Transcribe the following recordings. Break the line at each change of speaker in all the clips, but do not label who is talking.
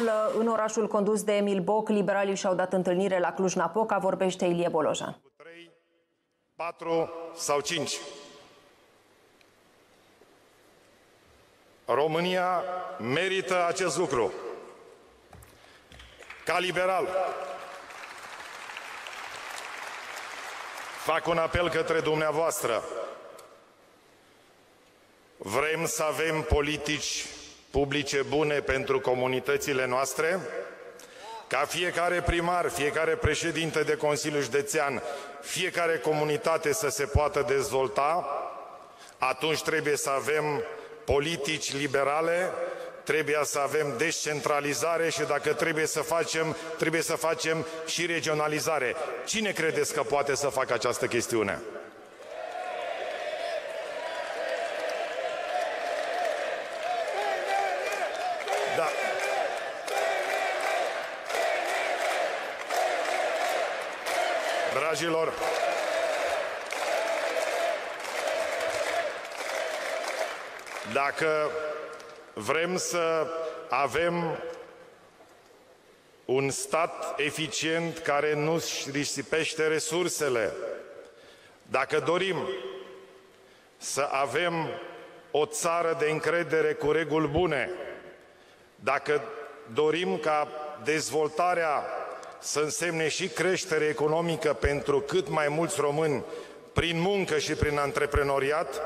întâmplă în orașul condus de Emil Boc. Liberalii și-au dat întâlnire la Cluj-Napoca, vorbește Ilie Bolojan.
3, 4 sau 5. România merită acest lucru. Ca liberal, fac un apel către dumneavoastră. Vrem să avem politici publice bune pentru comunitățile noastre, ca fiecare primar, fiecare președinte de Consiliu Județean, fiecare comunitate să se poată dezvolta, atunci trebuie să avem politici liberale, trebuie să avem descentralizare și dacă trebuie să facem, trebuie să facem și regionalizare. Cine credeți că poate să facă această chestiune? Da. Dragilor, dacă vrem să avem un stat eficient care nu își risipește resursele, dacă dorim să avem o țară de încredere cu reguli bune, dacă dorim ca dezvoltarea să însemne și creștere economică pentru cât mai mulți români prin muncă și prin antreprenoriat,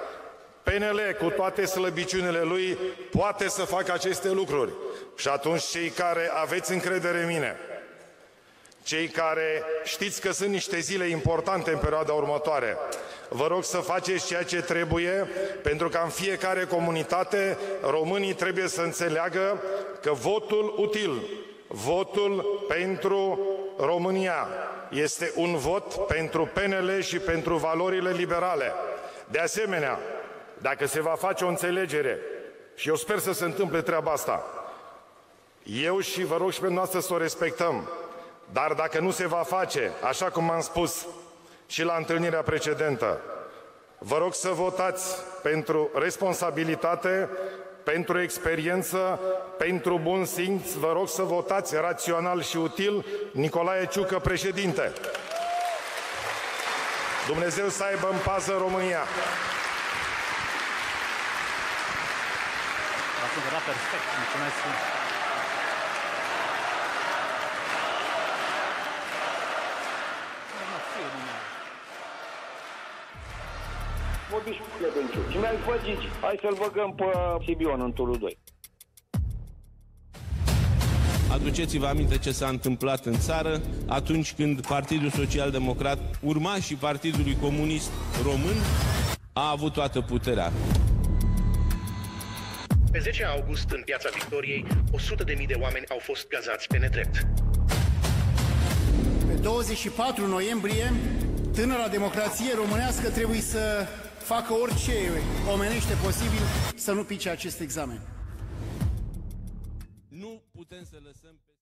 PNL, cu toate slăbiciunile lui, poate să facă aceste lucruri. Și atunci cei care aveți încredere în mine, cei care știți că sunt niște zile importante în perioada următoare, vă rog să faceți ceea ce trebuie, pentru că în fiecare comunitate românii trebuie să înțeleagă că votul util, votul pentru România este un vot pentru PNL și pentru valorile liberale. De asemenea, dacă se va face o înțelegere, și eu sper să se întâmple treaba asta, eu și vă rog și pe noastră să o respectăm, dar dacă nu se va face, așa cum am spus și la întâlnirea precedentă, vă rog să votați pentru responsabilitate, pentru experiență, pentru bun simț, vă rog să votați rațional și util Nicolae Ciucă, președinte. Dumnezeu să aibă în pază România.
Era perfect, mulțumesc.
Vorbiți cu Clebenciu. Și mi-a zis, bă, Gigi, hai să-l băgăm pe Sibion în turul 2.
Aduceți-vă aminte ce s-a întâmplat în țară atunci când Partidul Social Democrat, urma și Partidului Comunist Român, a avut toată puterea.
Pe 10 august, în Piața Victoriei, 100.000 de oameni au fost gazați pe nedrept.
Pe 24 noiembrie, tânăra democrație românească trebuie să facă orice omenește posibil să nu pice acest examen.
Nu putem să lăsăm pe